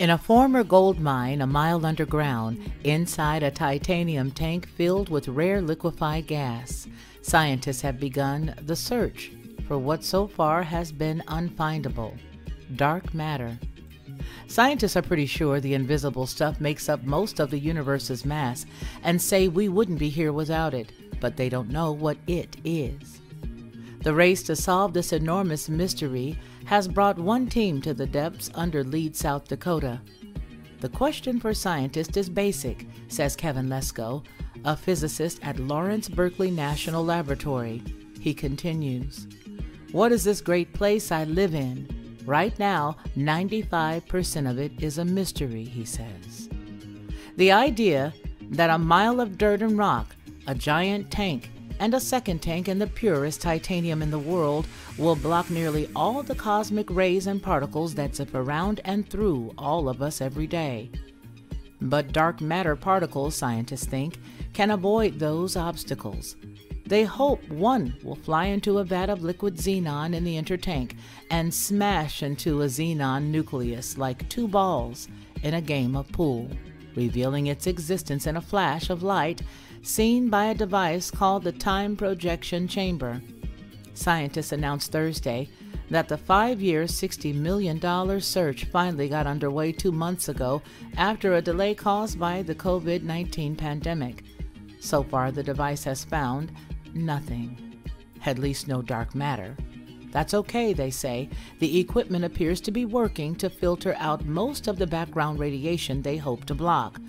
In a former gold mine a mile underground, inside a titanium tank filled with rare liquefied gas, scientists have begun the search for what so far has been unfindable dark matter. Scientists are pretty sure the invisible stuff makes up most of the universe's mass and say we wouldn't be here without it, but they don't know what it is. The race to solve this enormous mystery has brought one team to the depths under Lead, South Dakota. The question for scientists is basic, says Kevin Lesko, a physicist at Lawrence Berkeley National Laboratory. He continues What is this great place I live in? Right now, 95% of it is a mystery, he says. The idea that a mile of dirt and rock, a giant tank, and a second tank in the purest titanium in the world will block nearly all the cosmic rays and particles that zip around and through all of us every day. But dark matter particles, scientists think, can avoid those obstacles. They hope one will fly into a vat of liquid xenon in the intertank and smash into a xenon nucleus like two balls in a game of pool, revealing its existence in a flash of light seen by a device called the Time Projection Chamber. Scientists announced Thursday that the five year, $60 million search finally got underway two months ago after a delay caused by the COVID 19 pandemic. So far, the device has found nothing, at least no dark matter. That's okay, they say. The equipment appears to be working to filter out most of the background radiation they hope to block.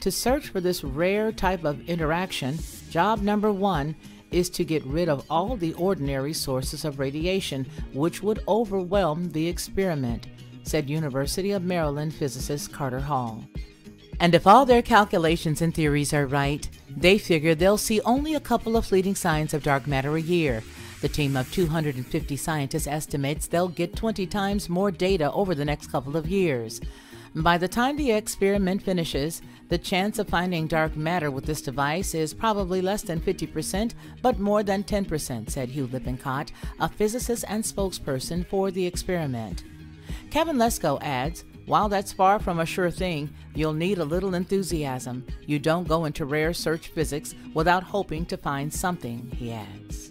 To search for this rare type of interaction, job number one is to get rid of all the ordinary sources of radiation, which would overwhelm the experiment, said University of Maryland physicist Carter Hall. And if all their calculations and theories are right, they figure they'll see only a couple of fleeting signs of dark matter a year. The team of 250 scientists estimates they'll get 20 times more data over the next couple of years. By the time the experiment finishes, the chance of finding dark matter with this device is probably less than 50%, but more than 10%, said Hugh Lippincott, a physicist and spokesperson for the experiment. Kevin Lesko adds, while that's far from a sure thing, you'll need a little enthusiasm. You don't go into rare search physics without hoping to find something, he adds.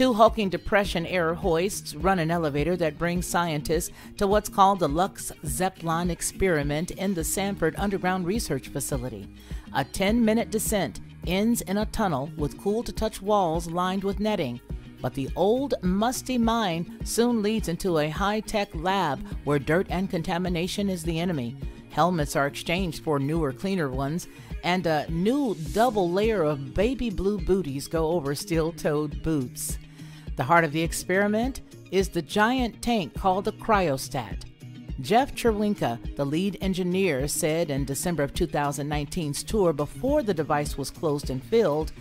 Two hulking depression era hoists run an elevator that brings scientists to what's called the Lux Zeppelin experiment in the Sanford Underground Research Facility. A 10 minute descent ends in a tunnel with cool to touch walls lined with netting. But the old, musty mine soon leads into a high tech lab where dirt and contamination is the enemy. Helmets are exchanged for newer, cleaner ones, and a new double layer of baby blue booties go over steel toed boots. The heart of the experiment is the giant tank called the cryostat. Jeff Cherwinka, the lead engineer, said in December of 2019's tour before the device was closed and filled,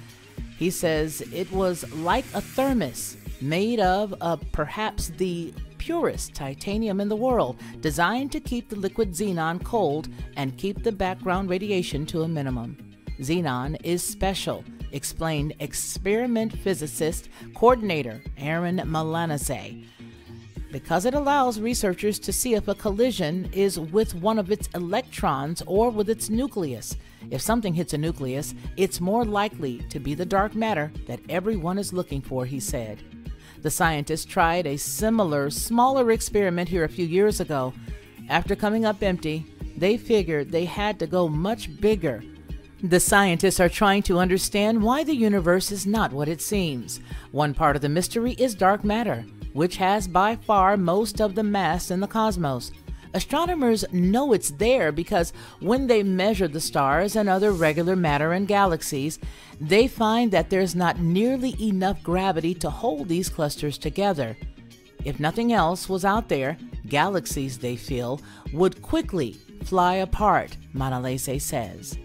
he says it was like a thermos made of uh, perhaps the purest titanium in the world, designed to keep the liquid xenon cold and keep the background radiation to a minimum. Xenon is special explained experiment physicist coordinator Aaron Manalaysay. Because it allows researchers to see if a collision is with one of its electrons or with its nucleus. If something hits a nucleus, it's more likely to be the dark matter that everyone is looking for, he said. The scientists tried a similar, smaller experiment here a few years ago. After coming up empty, they figured they had to go much bigger the scientists are trying to understand why the universe is not what it seems. One part of the mystery is dark matter, which has by far most of the mass in the cosmos. Astronomers know it's there because when they measure the stars and other regular matter in galaxies, they find that there's not nearly enough gravity to hold these clusters together. If nothing else was out there, galaxies, they feel, would quickly fly apart, Manalaysay says.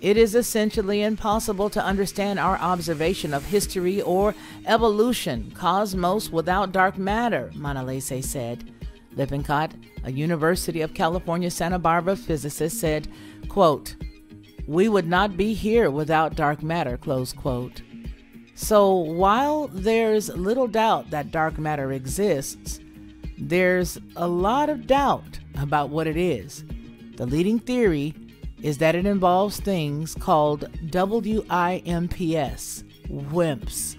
It is essentially impossible to understand our observation of history or evolution, cosmos without dark matter, Manalaysay said. Lippincott, a University of California Santa Barbara physicist, said, quote, We would not be here without dark matter, close quote. So while there's little doubt that dark matter exists, there's a lot of doubt about what it is. The leading theory is that it involves things called WIMPs, WIMPs,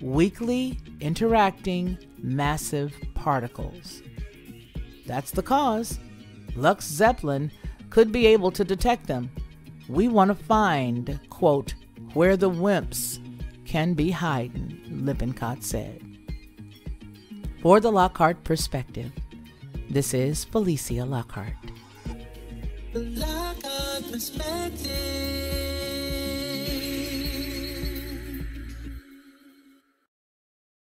weakly interacting massive particles. That's the cause. LUX-ZEPLIN could be able to detect them. We want to find, quote, where the WIMPs can be hiding, Lippincott said. For the Lockhart Perspective, this is Felicia Lockhart. Perspective.